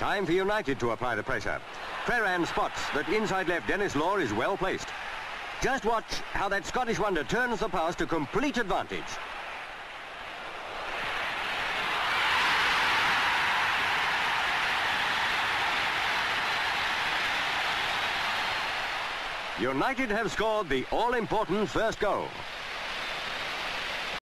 Time for United to apply the pressure. Crerand spots that inside left Denis Law is well placed. Just watch how that Scottish wonder turns the pass to complete advantage. United have scored the all-important first goal.